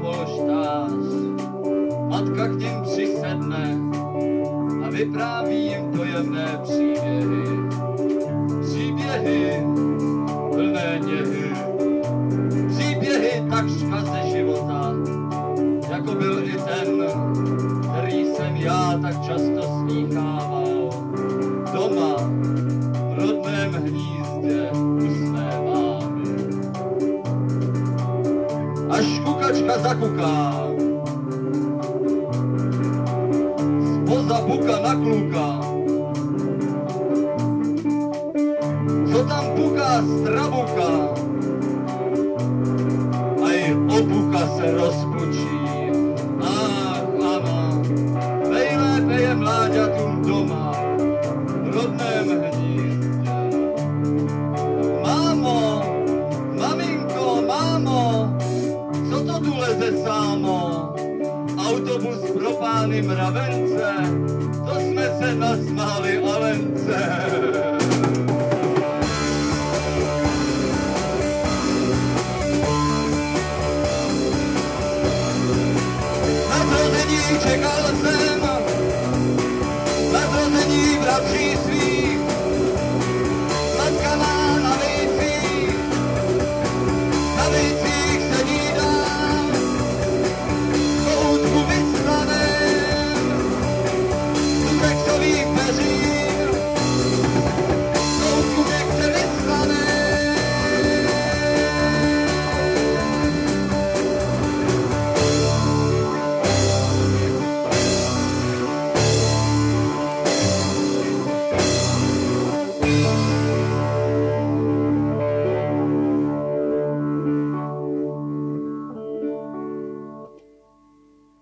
polštář. Matka k ním přisedne a vypráví jim dojemné příběhy. Příběhy plné něhy. tebe zakuká. Spoza buka na kluka. Co tam puká, strabuka. A i obuka se rozpočí. Olence, to jsme se nasmáli Olence. Na to není čekal